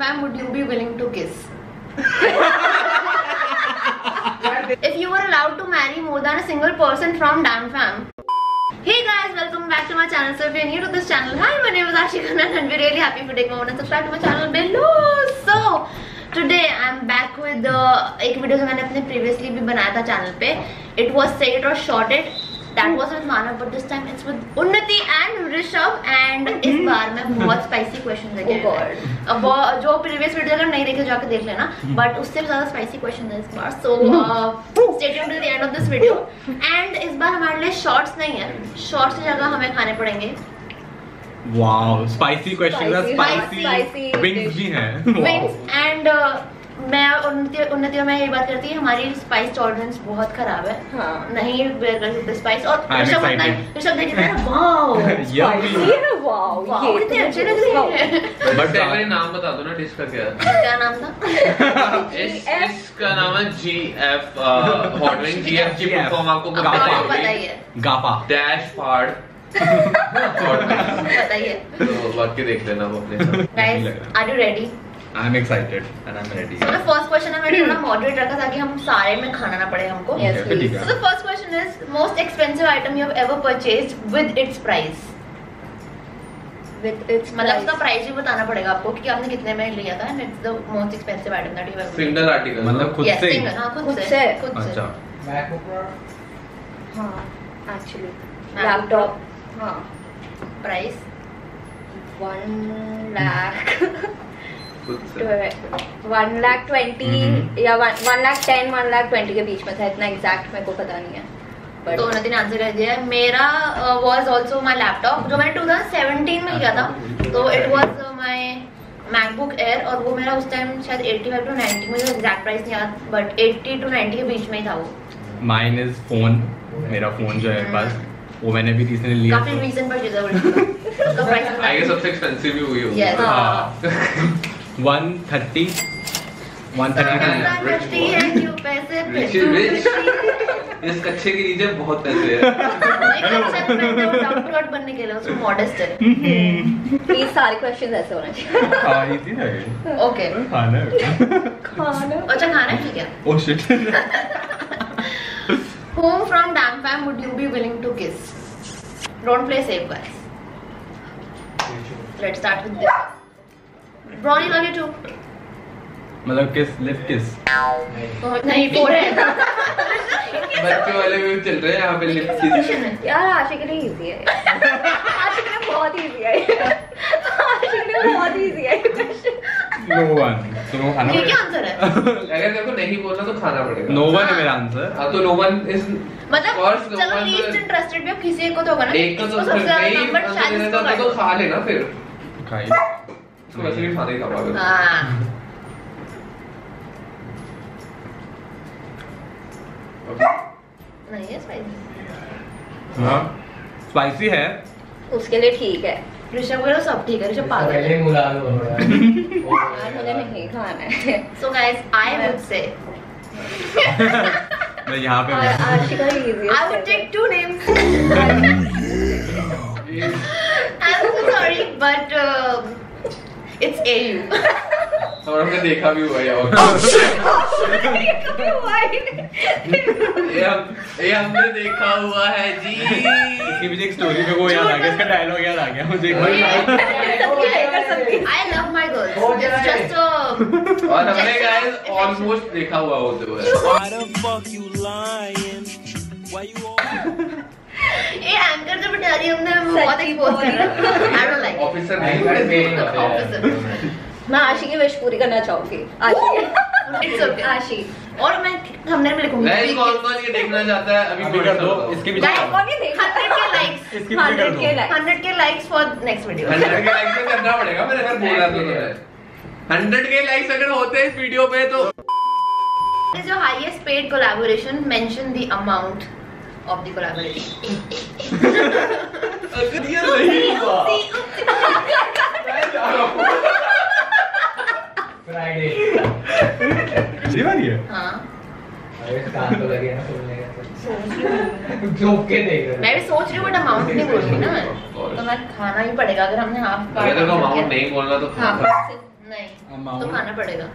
fam would you be willing to kiss? if you were allowed to marry more than a single person from Dam fam. Hey guys, welcome back to my channel. So if you're new to this channel, hi, my name is Ashika and we're really happy for taking a moment and subscribe to my channel below. So today I'm back with the एक video जो मैंने अपने previously भी बनाया था channel पे. It was say it or That was with Manav, but this time it's with Unnati and Rishabh and इस बार मैं बहुत spicy questions लेके Oh हूँ. अब जो previous video अगर नहीं देखे जाके देख लेना but उससे भी ज़्यादा spicy question है इस बार so uh, stay tuned to the end of this video and इस बार हमारे लिए shorts नहीं है shorts की जगह हमें खाने पड़ेंगे वाओ स्पाइसी क्वेश्चन है Spicy, स्पाइसी spicy विंग्स. भी हैं विंग्स एंड मैं उन्नति उन्नति मैं ये बात करती है हमारी स्पाइस टॉलरेंस बहुत खराब है। हाँ। नहीं बेयर कर सकते स्पाइस और ऋषभ उतना excited. ऋषभ देखिए मेरा वाओ Spicy है। वाओ वाओ ये कितने अच्छे लग रहे हैं। बट एक बार नाम बता दो ना डिश का क्या क्या नाम था? इस इसका नाम है G F hot wing G F की GF फॉर्म आपको पता बताइए गापा डैश फाड़। बताइए तो बाकी देख लेना वो अपने guys are you ready I am excited and I am ready so the first question है मैंने थोड़ा मॉडरेट रखा ताकि हम सारे में खाना ना पड़े हमको। Yes, Okay, ठीक So है the first question is most expensive item you have ever purchased with its price. मतलब उसका प्राइस भी बताना पड़ेगा आपको कि आपने कितने में लिया था and it's the most expensive item that you have single article मतलब खुद से single, हाँ खुद से से? खुद से। अच्छा। हाँ actually. MacBook laptop. हाँ प्राइस one lakh. खुद से वन लाख ट्वेंटी। या one lakh ten one lakh twenty के बीच में था इतना एग्जैक्ट मेरे को पता नहीं है। But- तो उन्नति ने आंसर कर दिया है मेरा वाज आल्सो माय लैपटॉप जो मैंने 2017 में लिया था तो it was my MacBook Air और वो मेरा उस टाइम शायद 85 टू 90 मुझे एग्जैक्ट प्राइस नहीं याद बट 80 टू 90 के बीच में ही था वो। माइन इज़ फ़ोन मेरा फ़ोन जो है पास वो मैंने भी रिसेंटली लिया काफ़ी रीजन पर है प्राइस आई गेस सबसे एक्सपेंसिव भी हुई होगी। Yes. हाँ। वन थर्टी वन थर्टी है. इस कच्चे के नीचे बहुत पैसे हैं। अच्छा तो बनने के लिए उसको मॉडेस्ट है। ये सारे क्वेश्चन ऐसे होने चाहिए। हाँ इजी था ओके खाना खाना। अच्छा खाना ठीक है। ओह shit whom from Dam fam would you be willing to kiss? Don't play safe guys. Let's start with this. Love you too मतलब किस लिप किस? नहीं फोर है। बच्चों वाले भी चल रहे हैं यहाँ पे लिप Question है। यार आशिक लिए इजी है। आशिक लिए बहुत इजी है। आशिक लिए बहुत इजी है। नो वन तो नो खाना ये क्या आंसर है? अगर तेरे को नहीं बोलना तो खाना पड़ेगा। नो वन है मेरा आंसर हाँ तो नो वन इज़ मतलब चलो लीस्ट इंटरेस्टेड भी अब किसी एक को तो होगा ना। एक को तो सबसे ज़्यादा नंबर शायद इसको तो खा लेना फिर। खाई भी खाना ही हाँ नहीं है स्पाइसी हाँ स्पाइसी है उसके लिए ठीक है। ऋषभ को तो सब ठीक है ऋषभ पागल है पहले बुला लो यार मुझे नहीं खाना है so guys I would say मैं यहाँ पे आशिक easy I would take two names. AU. और हमने देखा भी हुआ है और ये हमने देखा हुआ है जी। इसके एक स्टोरी में वो याद आ गया इसका डायलॉग याद आ गया मुझे just a. और हमने गाइस ऑलमोस्ट देखा हुआ होते हुए ये एंकर जो बिठा रही है हमने हमें बहुत एक्सपोज कर रहा है I don't like. ऑफिसर नहीं, नहीं। मैं आशी की विश पूरी करना चाहूँगी आशी It's okay. आशी और मैं थंबनेल में लिखूँगी. गाइस कौन कौन ये देखना चाहता है अभी अभी कर दो इसके पीछे Guys, कौन ये देखा 100 के likes. इसके पीछे कर 100 के दो. 100 likes for next video. Hundred के लाइक्स करना पड़ेगा मेरे अगर बोल रहा तो तुम्हें हंड्रेड के लाइक्स अगर होते हैं इस वीडियो पे तो your highest paid collaboration? Mention the amount of the collaboration. अगर ये नहीं हुआ फ्राइडे ये बारी है हाँ अरे कान तो लगे ना सुनने का जोक के देख रहे मैं भी सोच रही हूँ बट अमाउंट नहीं बोलूँगी ना मैं तो मैं खाना ही पड़ेगा अगर हमने हाफ़ अगर अमाउंट नहीं बोलना तो हाँ नहीं तो खाना पड़ेगा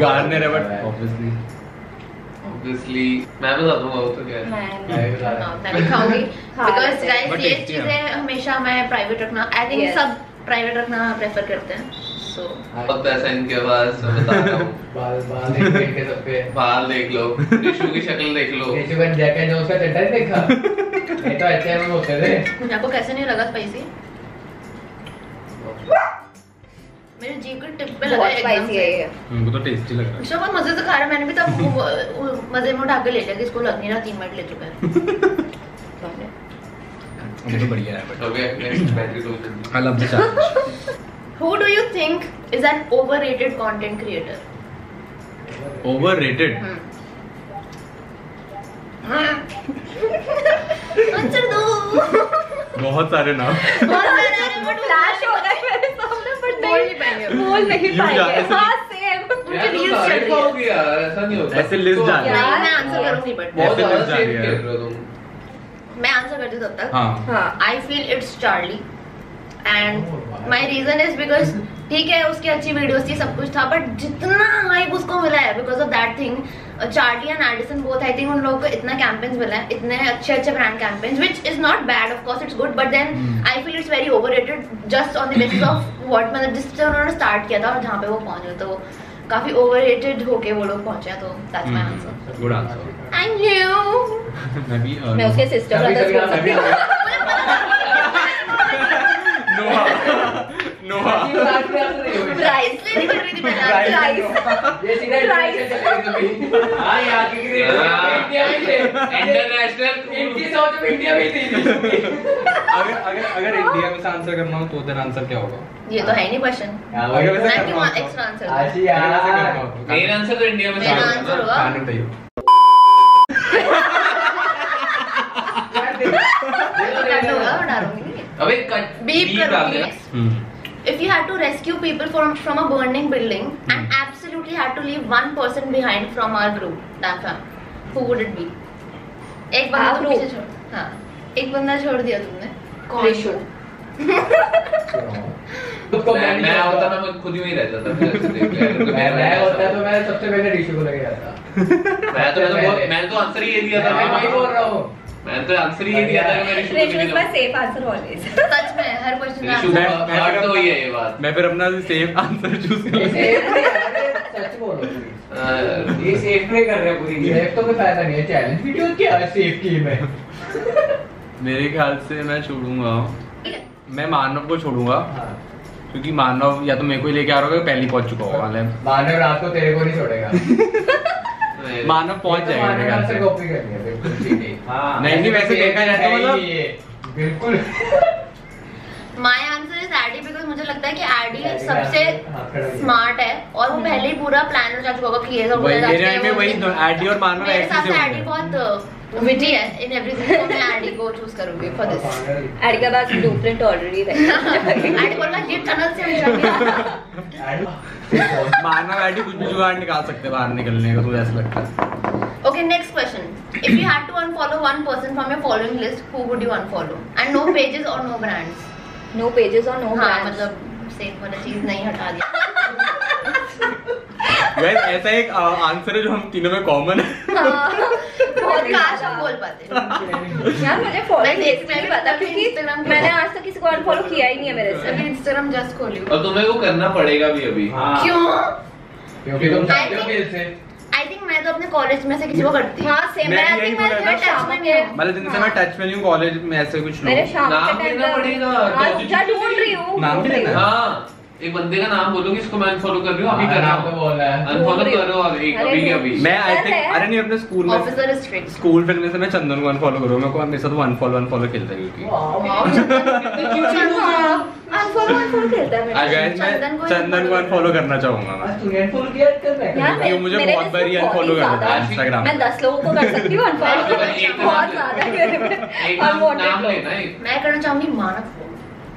गार्नर है बट ऑब्वियसली ऑब्वियसली मैं बता दूँगा वो तो क्या है? मैं मैं हाँ, खाऊँगी। हैं। गाइस But ये चीज़ें हमेशा मैं प्राइवेट रखना आई थिंक Yes. सब प्राइवेट रखना प्रेफर करते हैं सो बहुत पैसा इनके पास मैं बता रहा हूँ। बाल बाल पेट के सब पे। बाल देख लो टिशू की शक्ल देख लो। नीचे बन जैकेट जो उसका चड्डा देखा। ये तो अच्छे में होते थे। आपको कैसे नहीं लगा स्पाइसी मेरे जीभ के टिप पे लगा बहुत एकदम से। ये तो टेस्टी लग रहा ऋषभ बहुत मज़े से खा रहा मैंने भी तब वो- वो मज़े में उठा के ले लिया कि इसको लग नहीं रहा तीन मिनट ले चुका है। है तो बढ़िया है but okay next battery low I love the Who do you think is an overrated content creator? Overrated Hmm. बहुत सारे नाम। बहुत सारे फ्लैश हो गए मेरे सामने पर बोल नहीं पाएँगे। अब। नहीं पाएँगे। हाँ सेम उनके यार, reels सारे चल रही खाओगे। ऐसा नहीं होता ऐसे list जा रही है। मैं आंसर करूँगी बट बहुत ज़्यादा list जा रही safe। खेल रहे हो तुम। मैं आंसर करती हूँ तब तक। हाँ। I feel it's Charlie and my reason is because ठीक है उसकी अच्छी वीडियोस थी सब कुछ था बट जितना हाइप उसको मिला है because of that thing Charlie and Addison both I think उन लोगों को इतना कैंपेन्स मिला है इतने अच्छे अच्छे brand campaigns which is not bad of course it's good but then. I feel it's very overrated just on the basis of what मतलब जिससे उन्होंने स्टार्ट किया था और जहाँ पे वो पहुँचे तो काफ़ी ओवररेटेड होके वो लोग पहुँचे तो that's my answer good answer thank you मैं भी मैं उसके सिस्टर ब्रदर्स बोल सकती हूँ नोहा होगी। प्राइस इसलिए कर रही थी पहले प्राइस। हाँ यार हाँ। इंडिया में इंटरनेशनल इनकी सोच में इंडिया में थी अगर अगर अगर इंडिया में आंसर करना हो तो देन आंसर क्या होगा ये तो है नहीं क्वेश्चन अगर वैसे तो। करना हो तो- एक्स्ट्रा आंसर आशी यार तो आंसर तो इंडिया में मेरा आंसर होगा। खाने मैं डालूँगी अबे कट बीप करूँगी। हम्म। If you had to rescue people from from a burning building mm. and absolutely had to leave one person behind from our group damn fam who would it be एक बंदा group? पीछे छोड़ हाँ एक बंदा छोड़ दिया तुमने कौन रिशु। खुद मैं मैं होता मैं खुद ही वहीं रहता था। मैं मैं होता तो मैं सबसे पहले ऋषि को लगे जाता मैं तो मैं तो मैंने तो आंसर ही ये दिया था मैं वही बोल रहा हूँ मैंने तो आंसर ही ये दिया था कि सेफ़ आंसर ऑलवेज सच में हर क्वेश्चन का मैं- आंसर मैं- हर्ट तो हुई है ये बात। मैं फिर अपना सेफ़ आंसर चूज़ कर सेफ़ नहीं है, अरे सच बोलो। हाँ, ये सेफ़ नहीं कर रहे पूरी। सेफ़ तो कोई फ़ायदा नहीं है। चैलेंज वीडियो क्या है सेफ़ की में? मेरे ख्याल से मैं छोड़ूँगा। मैं मानव को छोड़ूँगा। हाँ। क्योंकि मानव या तो मेरे को ही लेके आ रहा होगा पहले ही पहुँच चुका होगा मानव रात को तेरे को नहीं छोड़ेगा। मानव पहुँच तो जाएगा मेरे ख्याल से कॉपी करनी है बिल्कुल ठीक है हाँ नहीं, नहीं, वैसे देखा जाए तो है मतलब- बिल्कुल। My answer is Addy because मुझे लगता है कि Addy सबसे। स्मार्ट है और वो पहले ही पूरा प्लान हो जा चुका होगा कि ये सब मेरे में वही। दो- एडी और मानव मेरे ऐसे हिसाब से से होंगे। एडी बहुत विटी है इन एवरीथिंग तो मैं एडी को चूज़ करूँगी फॉर दिस एड के पास ब्लूप्रिंट ऑलरेडी है एडी बोल रहा ये टनल से हम जाएँगे. मानव एडी कुछ भी जुगाड़ निकाल सकते हैं बाहर निकलने का तो ऐसा लगता है Okay, next question. If you had to unfollow one person from your following list, who would you unfollow? And no pages or no brands. No pages और नो हाँ ब्रांड्स मतलब सेफ़ वाला चीज़ नहीं हटा दिया गाइस ऐसा एक आंसर है जो हम तीनों में कॉमन है। बहुत काश हम बोल पाते यार मुझे फॉलो मैं देख- नहीं मैं भी पता क्योंकि मैंने आज तक किसी को अनफॉलो किया ही नहीं है मेरे से। अभी इंस्टाग्राम जस्ट खोली और तुम्हें वो करना पड़ेगा भी अभी। हाँ। क्यों? क्योंकि तुम I चाहते हो think- दिल से आई थिंक मैं तो अपने कॉलेज में से किसी को करती हाँ। सेम मैं मैं भी आई थिंक मैं बोला मैं था। शाम मतलब जिनसे मैं टच में नहीं हूँ कॉलेज में ऐसे कुछ मेरे लोग। शाम नाम के टाइम पड़ेगा, हाँ, ढूंढ रही हूँ। नाम रही लेना हूँ? हाँ। एक बंदे का नाम बोलो कि इसको मैं अनफॉलो कर रही हूँ अभी कर रहा नाम तो हूँ। बोल रहा है अनफॉलो करो और एक अभी। अभी मैं आई थिंक अरे नहीं अपने स्कूल में ऑफिसर स्ट्रिक्ट स्कूल फ्रेंड में से मैं चंदन को अनफॉलो करूँ मेरे को हमेशा तो अनफॉलो अनफॉलो खेलता है क्योंकि। अनफॉलो अनफॉलो है चंदन को अनफॉलो करना चाहूँगा मैं। अनफॉलो कर मुझे बहुत बारी बहुत कर देता है ज्यादा- Instagram मैं दस लोगों को कर सकती हूँ अनफॉलो बहुत ज़्यादा है में करना चाहूँगी मानव को।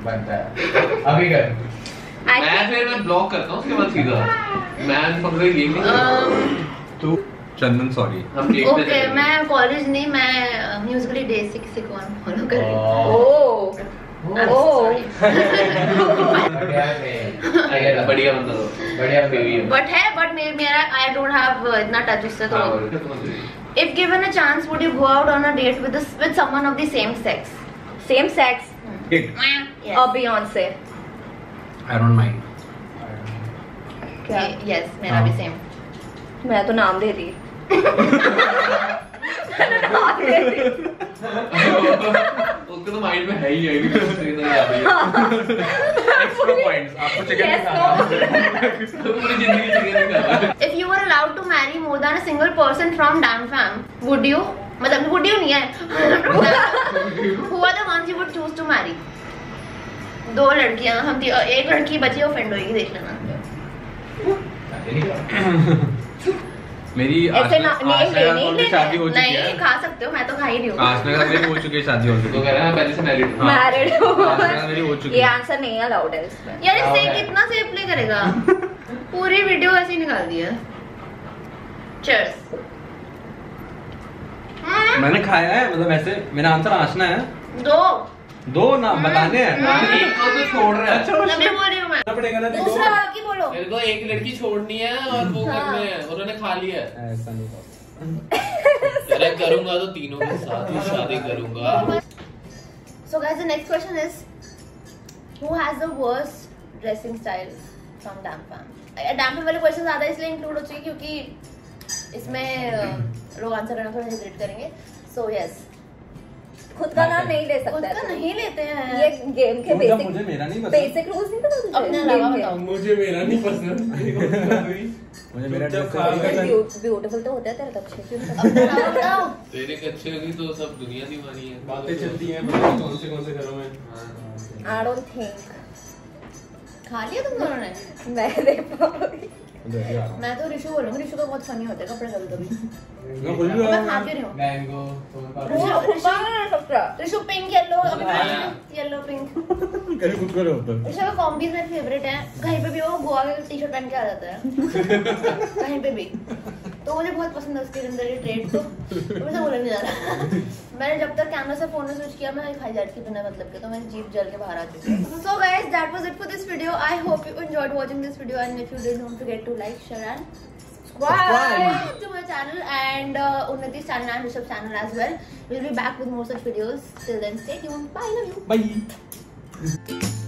बनता है। अभी कर। मैं think- फिर मैं ब्लॉक करता हूँ उसके बाद सीधा। मैं अनफॉलो ये नहीं Um, तू चंदन सॉरी हम ओके। मैं कॉलेज नहीं मैं म्यूजिकली डे से किसी को अनफॉलो कर रही हूँ। ओह. बढ़िया है बढ़िया बंदा तो। बढ़िया बेबी है। बट है बट मेरा आई डोंट हैव इतना टच इससे तो। बोलो, क्या समझ रही? if given a chance would you go out on a date with this with someone of the don't mind. क्या? Yes मेरा भी हाँ. same मैं तो नाम दे दी दे दी उसके तो माइंड में है ही है कि दूसरी तो याद ही है। Extra points. आपको chicken Yes, नहीं तो पूरी ज़िंदगी चिकन ही है if you were allowed to marry more than a single person from Dam Fam would you मतलब would you नहीं है who are the ones you would choose to marry दो लड़कियाँ हम एक लड़की बची ऑफेंड होगी देख लेना। मेरी ऐसे शादी हो चुकी नहीं खा सकते हो मैं तो खा ही रही हूँ। आशना मेरी हो चुकी है शादी हो तो कह रहे हैं पहले से मैरिड हाँ। मैरिड आशना मेरी हो चुकी ये आंसर नहीं अलाउड है इसमें। यार इससे कितना सेफ़ प्ले करेगा? पूरी वीडियो ऐसे ही निकाल दिया चीयर्स मैंने खाया है मतलब ऐसे मेरा आंसर आशना है। दो। दो ना बताने हैं। एक को तो छोड़ रहा है। तभी बोल रही हूँ मैं। पड़ेगा ना दूसरा बाकी बोलो। मेरे को एक लड़की छोड़नी है और वो हाँ। करने हैं उन्होंने खा लिया है। ऐसा नहीं होता। अरे करूँगा तो तीनों के साथ ही शादी करूँगा। So guys, the next question is who has the worst dressing style from Damn Fam? Damn Fam वाले क्वेश्चन ज़्यादा इसलिए इंक्लूड हो चाहिए क्योंकि इसमें लोग आंसर करना थोड़ा हेजिटेट करेंगे। सो यस खुद का नाम नहीं ले खुद सकता का है। नहीं लेते हैं। ये गेम के बेसिक मुझे मेरा नहीं पसंद। बेसिक रूल्स नहीं पता अपने अलावा बताओ। मुझे मेरा नहीं पसंद। मुझे मेरा। ब्यूटीफुल तो होता है तेरा तो अच्छे क्यों नहीं अपने अलावा बताओ। तेरे कच्चे की तो सब दुनिया दीवानी है। बातें चलती हैं पता नहीं कौन से कौन से घरों में? I don't think खा लिया तुम दोनों ने मैं दे मैं तो रिशु बोलूँगी रिशु का बहुत फनी होते हैं कपड़े कभी कभी मैं खुद खा भी रही हूँ। Rishu pink yellow. Yellow pink खुद को कॉम्बीज मेरे फेवरेट है। कहीं पे भी वो गोवा के टी शर्ट पहन के आ जाता है। कहीं पे भी। तो मुझे बहुत पसंद है उसके अंदर ये ट्रेड तो तो मुझे बोला नहीं जा रहा। मैंने जब तक कैमरा से फ़ोन में स्विच किया मैं खाई के बिना मतलब के तो मेरी जीप जल के बाहर आ चुकी है so guys that was it for this video I hope you enjoyed watching this video and if you did don't forget to like share and subscribe to my channel and uh, Unnati's channel and Rishabh's channel as well. We'll be back with more such videos. Till then, stay tuned. Bye. Love you. Bye.